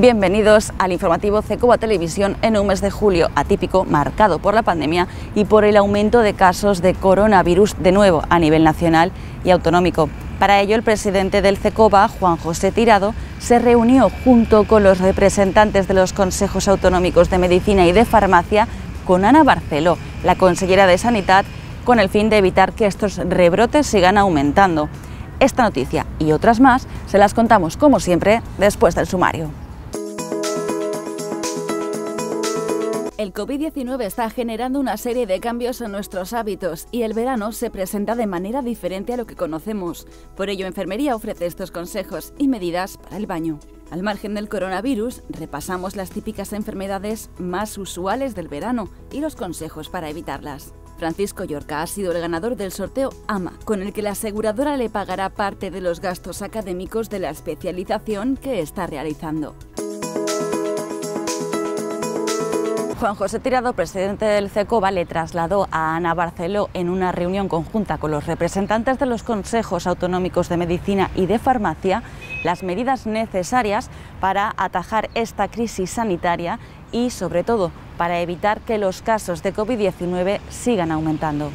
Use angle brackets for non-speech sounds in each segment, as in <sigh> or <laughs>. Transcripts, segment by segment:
Bienvenidos al informativo CECOBA Televisión en un mes de julio atípico marcado por la pandemia y por el aumento de casos de coronavirus de nuevo a nivel nacional y autonómico. Para ello, el presidente del CECOBA, Juan José Tirado, se reunió junto con los representantes de los consejos autonómicos de medicina y de farmacia con Ana Barceló, la consellera de Sanidad, con el fin de evitar que estos rebrotes sigan aumentando. Esta noticia y otras más se las contamos como siempre después del sumario. El COVID-19 está generando una serie de cambios en nuestros hábitos y el verano se presenta de manera diferente a lo que conocemos. Por ello, Enfermería ofrece estos consejos y medidas para el baño. Al margen del coronavirus, repasamos las típicas enfermedades más usuales del verano y los consejos para evitarlas. Francisco Yorca ha sido el ganador del sorteo AMA, con el que la aseguradora le pagará parte de los gastos académicos de la especialización que está realizando. Juan José Tirado, presidente del CECOBA, le trasladó a Ana Barceló en una reunión conjunta con los representantes de los consejos autonómicos de medicina y de farmacia las medidas necesarias para atajar esta crisis sanitaria y, sobre todo, para evitar que los casos de COVID-19 sigan aumentando.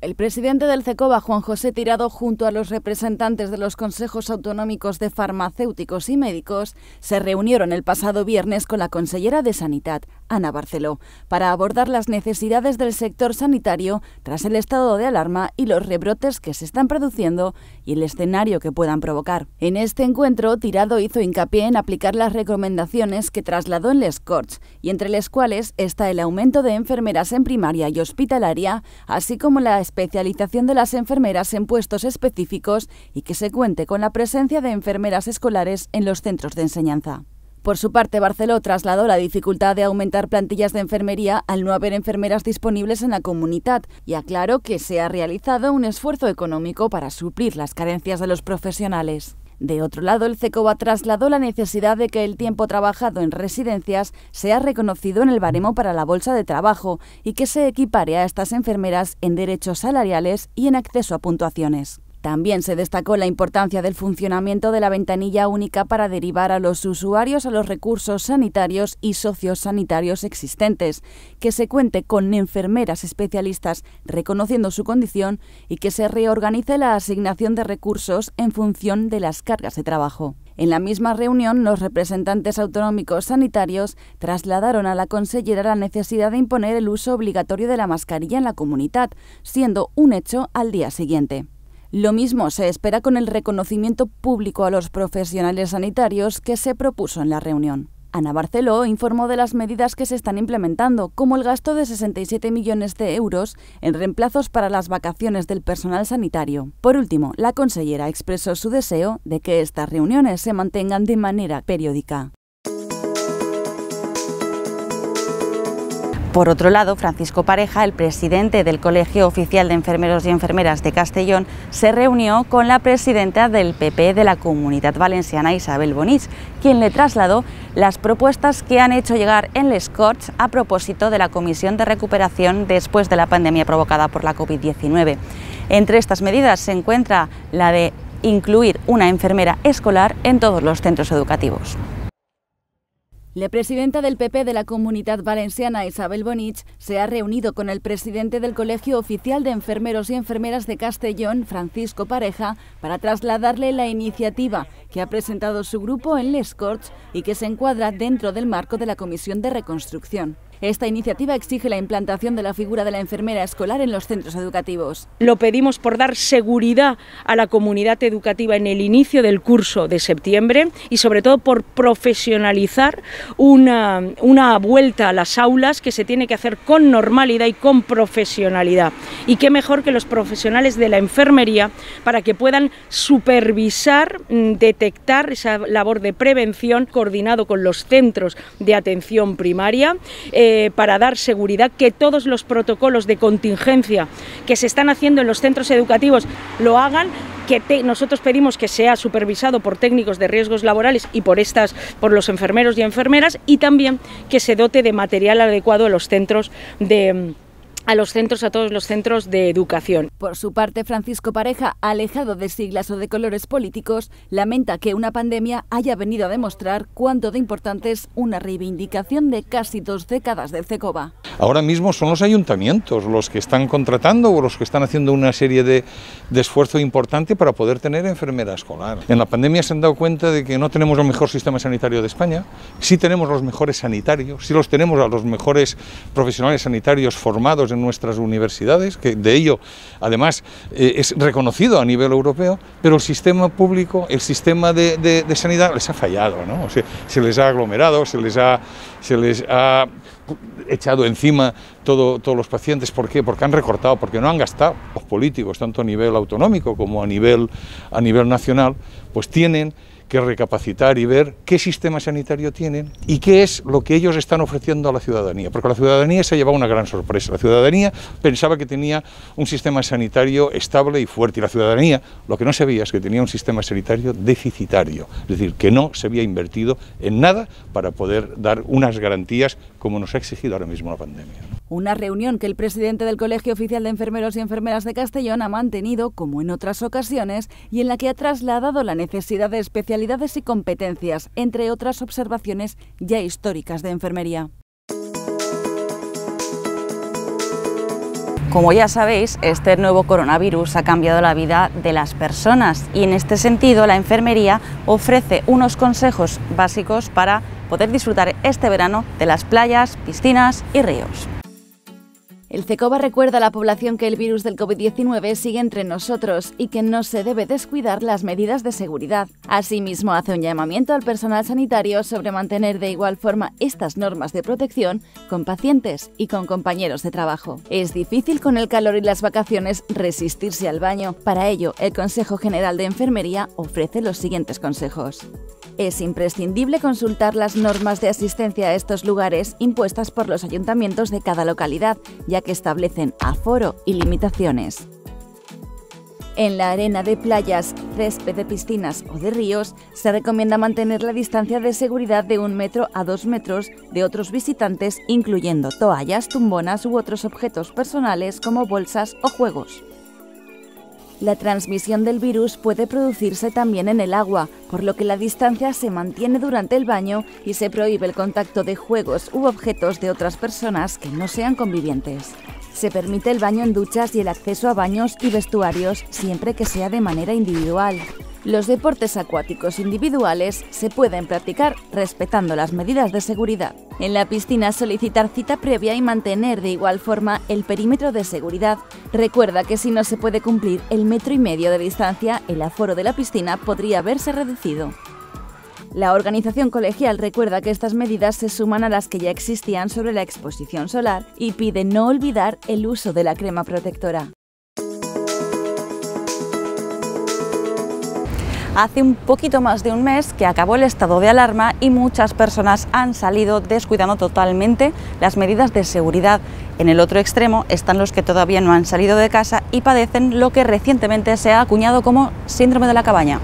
El presidente del CECOBA, Juan José Tirado, junto a los representantes de los consejos autonómicos de farmacéuticos y médicos, se reunieron el pasado viernes con la consellera de Sanidad, Ana Barceló, para abordar las necesidades del sector sanitario tras el estado de alarma y los rebrotes que se están produciendo y el escenario que puedan provocar. En este encuentro, Tirado hizo hincapié en aplicar las recomendaciones que trasladó en Les Corts, y entre las cuales está el aumento de enfermeras en primaria y hospitalaria, así como la especialización de las enfermeras en puestos específicos y que se cuente con la presencia de enfermeras escolares en los centros de enseñanza. Por su parte, Barceló trasladó la dificultad de aumentar plantillas de enfermería al no haber enfermeras disponibles en la comunidad y aclaró que se ha realizado un esfuerzo económico para suplir las carencias de los profesionales. De otro lado, el CECOBA trasladó la necesidad de que el tiempo trabajado en residencias sea reconocido en el baremo para la bolsa de trabajo y que se equipare a estas enfermeras en derechos salariales y en acceso a puntuaciones. También se destacó la importancia del funcionamiento de la ventanilla única para derivar a los usuarios a los recursos sanitarios y sociosanitarios existentes, que se cuente con enfermeras especialistas reconociendo su condición y que se reorganice la asignación de recursos en función de las cargas de trabajo. En la misma reunión, los representantes autonómicos sanitarios trasladaron a la consellera la necesidad de imponer el uso obligatorio de la mascarilla en la comunidad, siendo un hecho al día siguiente. Lo mismo se espera con el reconocimiento público a los profesionales sanitarios que se propuso en la reunión. Ana Barceló informó de las medidas que se están implementando, como el gasto de 67 millones de euros en reemplazos para las vacaciones del personal sanitario. Por último, la consellera expresó su deseo de que estas reuniones se mantengan de manera periódica. Por otro lado, Francisco Pareja, el presidente del Colegio Oficial de Enfermeros y Enfermeras de Castellón, se reunió con la presidenta del PP de la Comunidad Valenciana, Isabel Bonís, quien le trasladó las propuestas que han hecho llegar en Les Corts a propósito de la Comisión de Recuperación después de la pandemia provocada por la COVID-19. Entre estas medidas se encuentra la de incluir una enfermera escolar en todos los centros educativos. La presidenta del PP de la Comunidad Valenciana, Isabel Bonich, se ha reunido con el presidente del Colegio Oficial de Enfermeros y Enfermeras de Castellón, Francisco Pareja, para trasladarle la iniciativa que ha presentado su grupo en Les Corts y que se encuadra dentro del marco de la Comisión de Reconstrucción. Esta iniciativa exige la implantación de la figura de la enfermera escolar en los centros educativos. Lo pedimos por dar seguridad a la comunidad educativa en el inicio del curso de septiembre y sobre todo por profesionalizar una, una vuelta a las aulas que se tiene que hacer con normalidad y con profesionalidad. Y qué mejor que los profesionales de la enfermería para que puedan supervisar, mm, detectar esa labor de prevención coordinado con los centros de atención primaria. Eh, eh, para dar seguridad, que todos los protocolos de contingencia que se están haciendo en los centros educativos lo hagan, que nosotros pedimos que sea supervisado por técnicos de riesgos laborales y por estas, por los enfermeros y enfermeras, y también que se dote de material adecuado a los centros de a los centros, a todos los centros de educación. Por su parte, Francisco Pareja, alejado de siglas o de colores políticos, lamenta que una pandemia haya venido a demostrar cuánto de importante es una reivindicación de casi dos décadas del CECOBA. Ahora mismo son los ayuntamientos los que están contratando o los que están haciendo una serie de, de esfuerzo importante para poder tener enfermera escolar. En la pandemia se han dado cuenta de que no tenemos el mejor sistema sanitario de España, sí tenemos los mejores sanitarios, sí los tenemos a los mejores profesionales sanitarios formados en nuestras universidades, que de ello además eh, es reconocido a nivel europeo, pero el sistema público, el sistema de, de, sanidad les ha fallado, ¿no? O se les ha aglomerado, se les ha, se les ha echado encima todo, todos los pacientes. ¿Por qué? Porque han recortado, porque no han gastado. Los políticos, tanto a nivel autonómico como a nivel, a nivel nacional, pues tienen que recapacitar y ver qué sistema sanitario tienen y qué es lo que ellos están ofreciendo a la ciudadanía, porque la ciudadanía se ha llevado una gran sorpresa. La ciudadanía pensaba que tenía un sistema sanitario estable y fuerte y la ciudadanía lo que no sabía es que tenía un sistema sanitario deficitario, es decir, que no se había invertido en nada para poder dar unas garantías como nos ha exigido ahora mismo la pandemia. Una reunión que el presidente del Colegio Oficial de Enfermeros y Enfermeras de Castellón ha mantenido, como en otras ocasiones, y en la que ha trasladado la necesidad de especialidades y competencias, entre otras observaciones ya históricas de enfermería. Como ya sabéis, este nuevo coronavirus ha cambiado la vida de las personas y en este sentido la enfermería ofrece unos consejos básicos para poder disfrutar este verano de las playas, piscinas y ríos. El CECOBA recuerda a la población que el virus del COVID-19 sigue entre nosotros y que no se debe descuidar las medidas de seguridad. Asimismo, hace un llamamiento al personal sanitario sobre mantener de igual forma estas normas de protección con pacientes y con compañeros de trabajo. Es difícil con el calor y las vacaciones resistirse al baño. Para ello, el Consejo General de Enfermería ofrece los siguientes consejos. Es imprescindible consultar las normas de asistencia a estos lugares impuestas por los ayuntamientos de cada localidad, ya que establecen aforo y limitaciones. En la arena de playas, césped de piscinas o de ríos, se recomienda mantener la distancia de seguridad de un metro a dos metros de otros visitantes, incluyendo toallas, tumbonas u otros objetos personales como bolsas o juegos. La transmisión del virus puede producirse también en el agua, por lo que la distancia se mantiene durante el baño y se prohíbe el contacto de juegos u objetos de otras personas que no sean convivientes. Se permite el baño en duchas y el acceso a baños y vestuarios siempre que sea de manera individual. Los deportes acuáticos individuales se pueden practicar respetando las medidas de seguridad. En la piscina solicitar cita previa y mantener de igual forma el perímetro de seguridad. Recuerda que si no se puede cumplir el metro y medio de distancia, el aforo de la piscina podría verse reducido. La organización colegial recuerda que estas medidas se suman a las que ya existían sobre la exposición solar y pide no olvidar el uso de la crema protectora. Hace un poquito más de un mes que acabó el estado de alarma y muchas personas han salido descuidando totalmente las medidas de seguridad. En el otro extremo están los que todavía no han salido de casa y padecen lo que recientemente se ha acuñado como síndrome de la cabaña.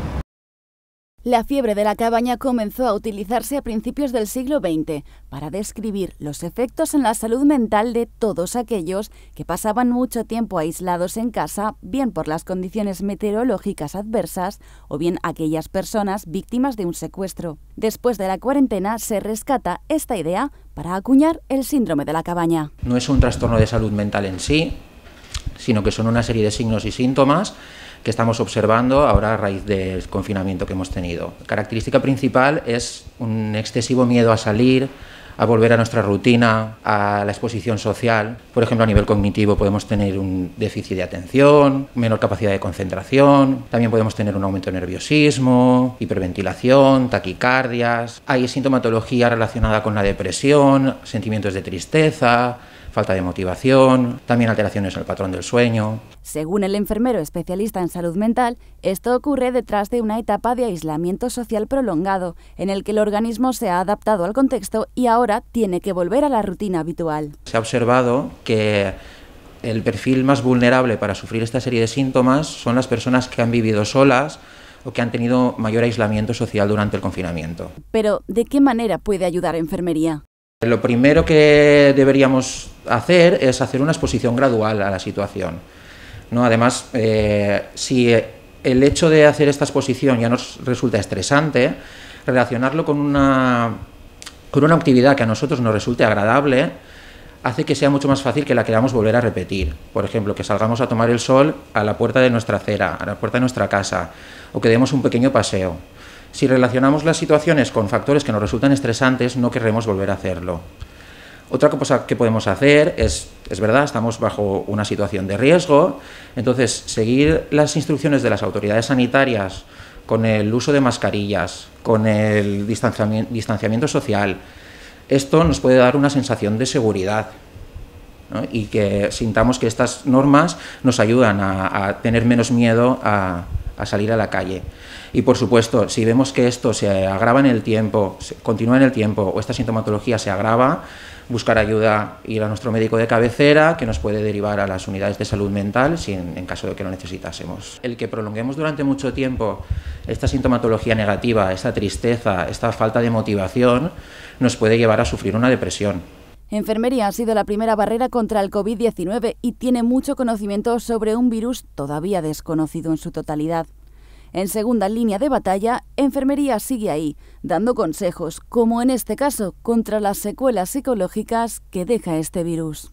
La fiebre de la cabaña comenzó a utilizarse a principios del siglo XX para describir los efectos en la salud mental de todos aquellos que pasaban mucho tiempo aislados en casa, bien por las condiciones meteorológicas adversas o bien aquellas personas víctimas de un secuestro. Después de la cuarentena se rescata esta idea para acuñar el síndrome de la cabaña. No es un trastorno de salud mental en sí, sino que son una serie de signos y síntomas que estamos observando ahora a raíz del confinamiento que hemos tenido. Característica principal es un excesivo miedo a salir, a volver a nuestra rutina, a la exposición social. Por ejemplo, a nivel cognitivo podemos tener un déficit de atención, menor capacidad de concentración, también podemos tener un aumento de nerviosismo, hiperventilación, taquicardias. Hay sintomatología relacionada con la depresión, sentimientos de tristeza, falta de motivación, también alteraciones en el patrón del sueño. Según el enfermero especialista en salud mental, esto ocurre detrás de una etapa de aislamiento social prolongado, en el que el organismo se ha adaptado al contexto y ahora tiene que volver a la rutina habitual. Se ha observado que el perfil más vulnerable para sufrir esta serie de síntomas son las personas que han vivido solas o que han tenido mayor aislamiento social durante el confinamiento. Pero, ¿de qué manera puede ayudar enfermería? Lo primero que deberíamos hacer es hacer una exposición gradual a la situación. ¿no? Además, eh, si el hecho de hacer esta exposición ya nos resulta estresante, relacionarlo con una, con una actividad que a nosotros nos resulte agradable hace que sea mucho más fácil que la queramos volver a repetir. Por ejemplo, que salgamos a tomar el sol a la puerta de nuestra acera, a la puerta de nuestra casa, o que demos un pequeño paseo. Si relacionamos las situaciones con factores que nos resultan estresantes, no querremos volver a hacerlo. Otra cosa que podemos hacer es, es verdad, estamos bajo una situación de riesgo, entonces seguir las instrucciones de las autoridades sanitarias con el uso de mascarillas, con el distanciamiento, social, esto nos puede dar una sensación de seguridad y que sintamos que estas normas nos ayudan a, tener menos miedo a, a, salir a la calle. Y por supuesto, si vemos que esto se agrava en el tiempo, continúa en el tiempo o esta sintomatología se agrava, buscar ayuda, ir a nuestro médico de cabecera, que nos puede derivar a las unidades de salud mental si en, caso de que lo necesitásemos. El que prolonguemos durante mucho tiempo esta sintomatología negativa, esta tristeza, esta falta de motivación, nos puede llevar a sufrir una depresión. Enfermería ha sido la primera barrera contra el COVID-19 y tiene mucho conocimiento sobre un virus todavía desconocido en su totalidad. En segunda línea de batalla, Enfermería sigue ahí, dando consejos, como en este caso, contra las secuelas psicológicas que deja este virus.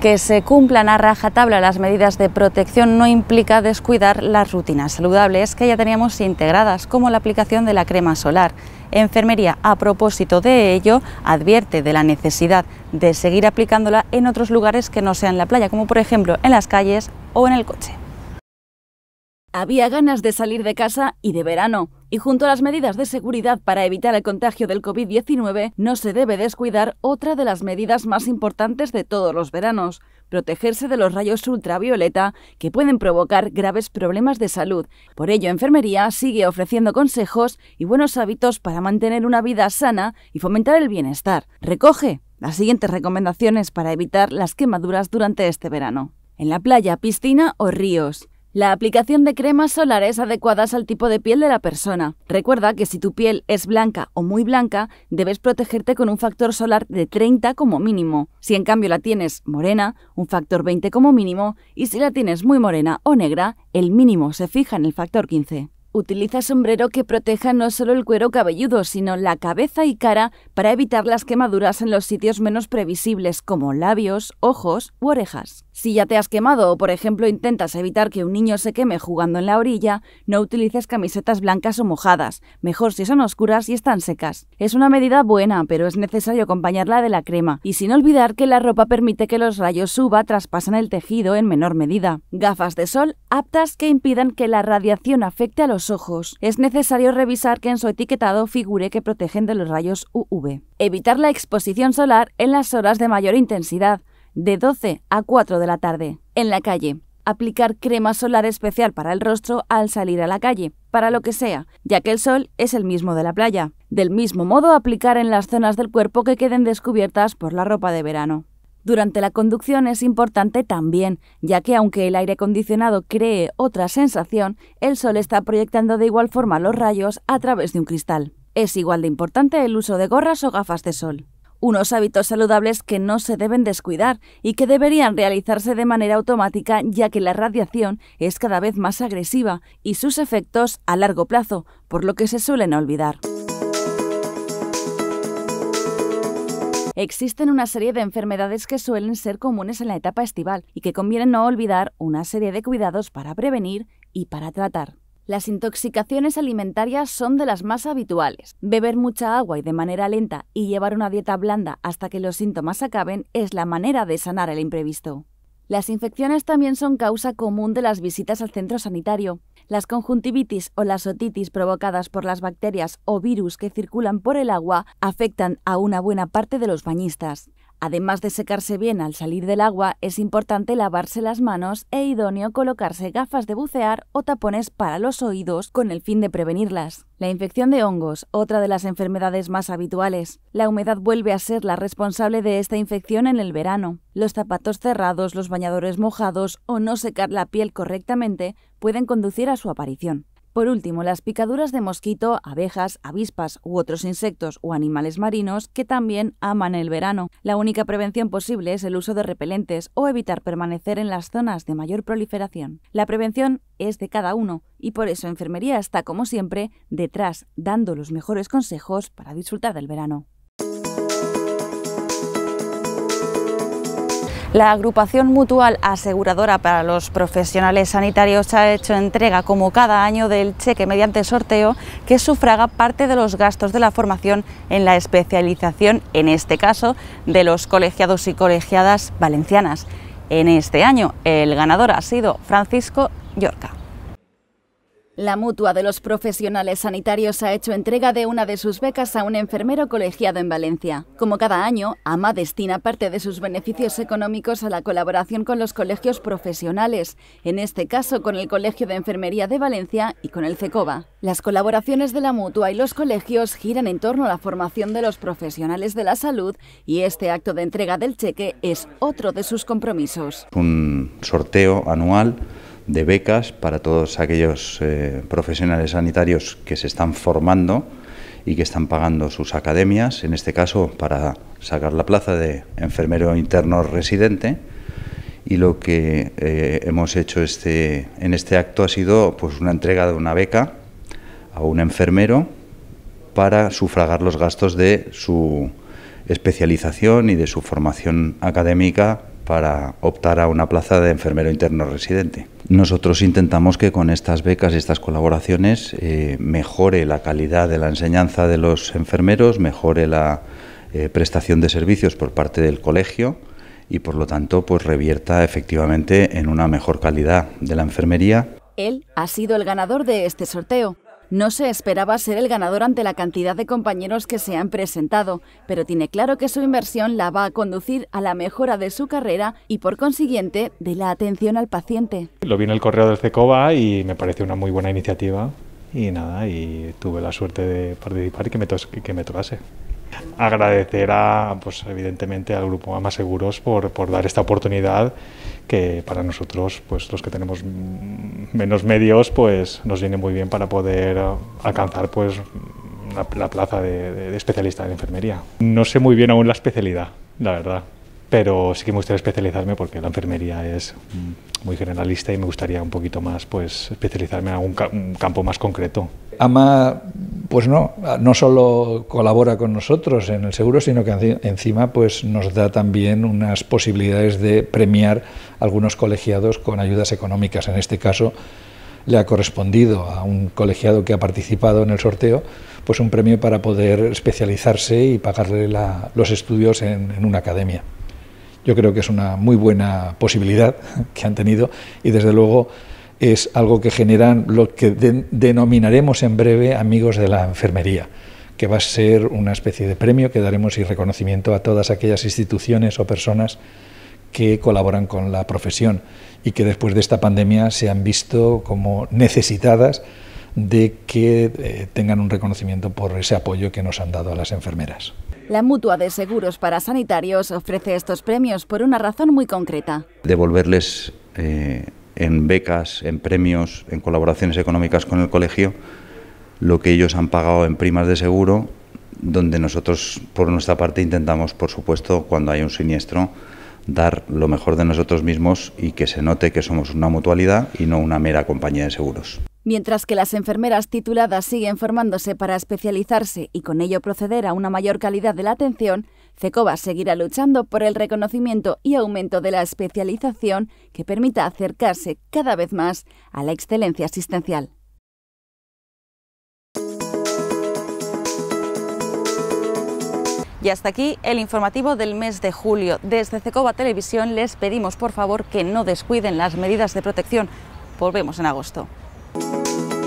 Que se cumplan a rajatabla las medidas de protección no implica descuidar las rutinas saludables que ya teníamos integradas, como la aplicación de la crema solar. Enfermería, a propósito de ello, advierte de la necesidad de seguir aplicándola en otros lugares que no sean la playa, como por ejemplo en las calles o en el coche. Había ganas de salir de casa y de verano, y junto a las medidas de seguridad para evitar el contagio del COVID-19, no se debe descuidar otra de las medidas más importantes de todos los veranos, protegerse de los rayos ultravioleta que pueden provocar graves problemas de salud. Por ello, Enfermería sigue ofreciendo consejos y buenos hábitos para mantener una vida sana y fomentar el bienestar. Recoge las siguientes recomendaciones para evitar las quemaduras durante este verano. En la playa, piscina o ríos. La aplicación de cremas solares adecuadas al tipo de piel de la persona. Recuerda que si tu piel es blanca o muy blanca, debes protegerte con un factor solar de 30 como mínimo. Si en cambio la tienes morena, un factor 20 como mínimo, y si la tienes muy morena o negra, el mínimo se fija en el factor 15. Utiliza sombrero que proteja no solo el cuero cabelludo, sino la cabeza y cara para evitar las quemaduras en los sitios menos previsibles como labios, ojos u orejas. Si ya te has quemado o por ejemplo intentas evitar que un niño se queme jugando en la orilla, no utilices camisetas blancas o mojadas, mejor si son oscuras y están secas. Es una medida buena, pero es necesario acompañarla de la crema, y sin olvidar que la ropa permite que los rayos UVA traspasen el tejido en menor medida. Gafas de sol aptas que impidan que la radiación afecte a los ojos. Es necesario revisar que en su etiquetado figure que protegen de los rayos UV. Evitar la exposición solar en las horas de mayor intensidad, de 12 a 4 de la tarde. En la calle. Aplicar crema solar especial para el rostro al salir a la calle, para lo que sea, ya que el sol es el mismo de la playa. Del mismo modo, aplicar en las zonas del cuerpo que queden descubiertas por la ropa de verano. Durante la conducción es importante también, ya que aunque el aire acondicionado cree otra sensación, el sol está proyectando de igual forma los rayos a través de un cristal. Es igual de importante el uso de gorras o gafas de sol unos hábitos saludables que no se deben descuidar y que deberían realizarse de manera automática ya que la radiación es cada vez más agresiva y sus efectos a largo plazo, por lo que se suelen olvidar. Existen una serie de enfermedades que suelen ser comunes en la etapa estival y que conviene no olvidar una serie de cuidados para prevenir y para tratar. Las intoxicaciones alimentarias son de las más habituales. Beber mucha agua y de manera lenta y llevar una dieta blanda hasta que los síntomas acaben es la manera de sanar el imprevisto. Las infecciones también son causa común de las visitas al centro sanitario. Las conjuntivitis o las otitis provocadas por las bacterias o virus que circulan por el agua afectan a una buena parte de los bañistas. Además de secarse bien al salir del agua, es importante lavarse las manos e idóneo colocarse gafas de bucear o tapones para los oídos con el fin de prevenirlas. La infección de hongos, otra de las enfermedades más habituales. La humedad vuelve a ser la responsable de esta infección en el verano. Los zapatos cerrados, los bañadores mojados o no secar la piel correctamente pueden conducir a su aparición. Por último, las picaduras de mosquito, abejas, avispas u otros insectos o animales marinos que también aman el verano. La única prevención posible es el uso de repelentes o evitar permanecer en las zonas de mayor proliferación. La prevención es de cada uno y por eso Enfermería está, como siempre, detrás, dando los mejores consejos para disfrutar del verano. La agrupación mutual aseguradora para los profesionales sanitarios ha hecho entrega, como cada año, del cheque mediante sorteo que sufraga parte de los gastos de la formación en la especialización, en este caso, de los colegiados y colegiadas valencianas. En este año, el ganador ha sido Francisco Yorca. La mutua de los profesionales sanitarios ha hecho entrega de una de sus becas a un enfermero colegiado en Valencia. Como cada año, AMA destina parte de sus beneficios económicos a la colaboración con los colegios profesionales, en este caso con el Colegio de Enfermería de Valencia y con el CECOBA. Las colaboraciones de la mutua y los colegios giran en torno a la formación de los profesionales de la salud y este acto de entrega del cheque es otro de sus compromisos. Un sorteo anual de becas para todos aquellos eh, profesionales sanitarios que se están formando y que están pagando sus academias, en este caso para sacar la plaza de enfermero interno residente. Y lo que eh, hemos hecho este, en este acto ha sido pues, una entrega de una beca a un enfermero para sufragar los gastos de su especialización y de su formación académica para optar a una plaza de enfermero interno residente. Nosotros intentamos que con estas becas y estas colaboraciones eh, mejore la calidad de la enseñanza de los enfermeros, mejore la eh, prestación de servicios por parte del colegio y por lo tanto pues revierta efectivamente en una mejor calidad de la enfermería. Él ha sido el ganador de este sorteo. No se esperaba ser el ganador ante la cantidad de compañeros que se han presentado, pero tiene claro que su inversión la va a conducir a la mejora de su carrera y por consiguiente de la atención al paciente. Lo vi en el correo del CECOBA y me pareció una muy buena iniciativa y nada, y tuve la suerte de participar y que me, que me tocase. Agradecer a, pues evidentemente al grupo Ama Seguros por, por dar esta oportunidad que para nosotros, pues los que tenemos menos medios, pues nos viene muy bien para poder alcanzar pues la, plaza de, especialista en enfermería. No sé muy bien aún la especialidad, la verdad, pero sí que me gustaría especializarme porque la enfermería es muy generalista y me gustaría un poquito más pues especializarme en algún campo más concreto. AMA pues no, no solo colabora con nosotros en el seguro, sino que encima pues nos da también unas posibilidades de premiar algunos colegiados con ayudas económicas. En este caso le ha correspondido a un colegiado que ha participado en el sorteo pues un premio para poder especializarse y pagarle los estudios en, en una academia. Yo creo que es una muy buena posibilidad <laughs> que han tenido y desde luego es algo que generan lo que denominaremos en breve amigos de la enfermería, que va a ser una especie de premio que daremos y reconocimiento a todas aquellas instituciones o personas que colaboran con la profesión y que después de esta pandemia se han visto como necesitadas de que eh, tengan un reconocimiento por ese apoyo que nos han dado a las enfermeras. La Mutua de Seguros para Sanitarios ofrece estos premios por una razón muy concreta. Devolverles eh, en becas, en premios, en colaboraciones económicas con el colegio, lo que ellos han pagado en primas de seguro, donde nosotros por nuestra parte intentamos, por supuesto, cuando hay un siniestro, dar lo mejor de nosotros mismos y que se note que somos una mutualidad y no una mera compañía de seguros. Mientras que las enfermeras tituladas siguen formándose para especializarse y con ello proceder a una mayor calidad de la atención, CECOBA seguirá luchando por el reconocimiento y aumento de la especialización que permita acercarse cada vez más a la excelencia asistencial. Y hasta aquí el informativo del mes de julio. Desde Cecoba Televisión les pedimos por favor que no descuiden las medidas de protección. Volvemos en agosto. Música